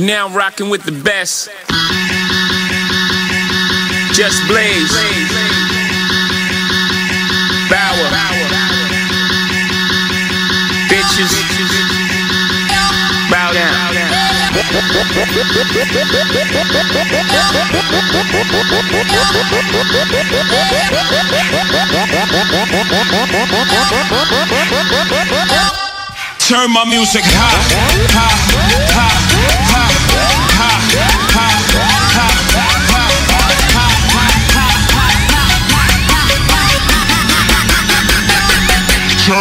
Now rocking with the best. Just Blaze. Baauer. Bitches. Bow down. Turn my music high, high,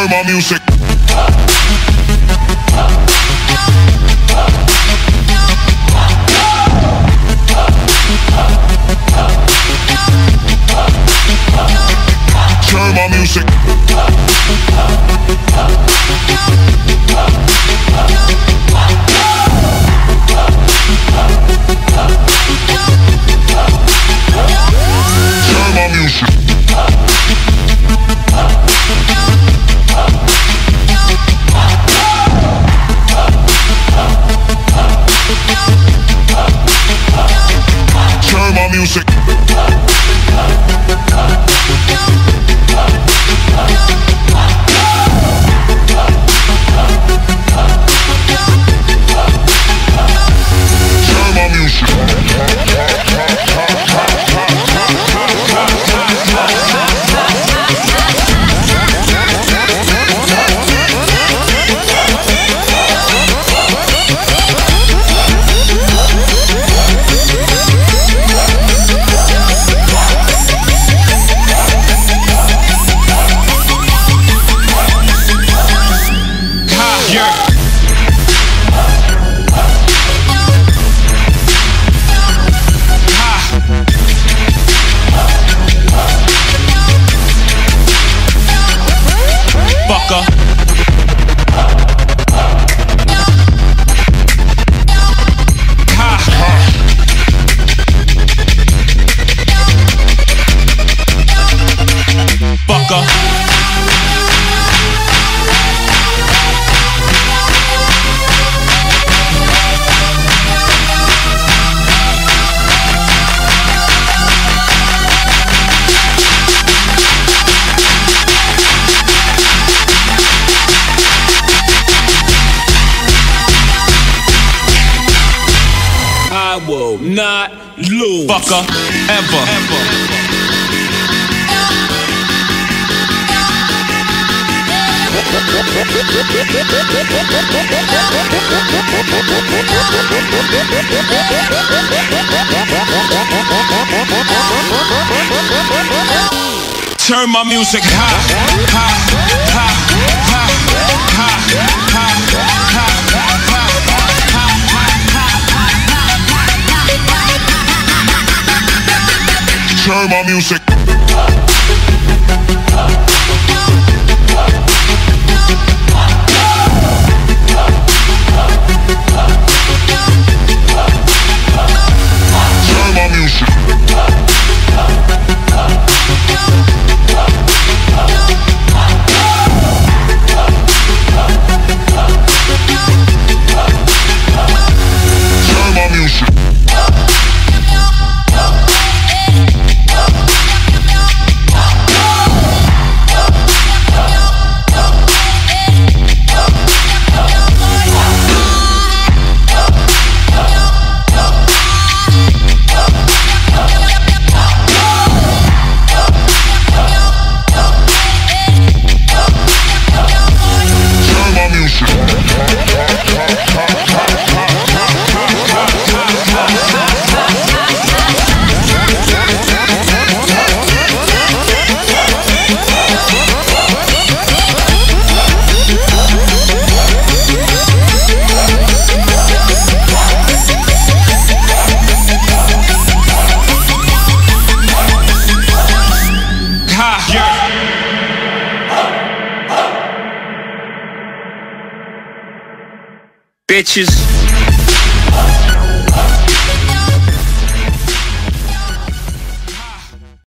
Turn my music. Turn my music. Music. Not lose. Fucker. Ever. Ever. Turn my music high, high, Turn my music. bitches.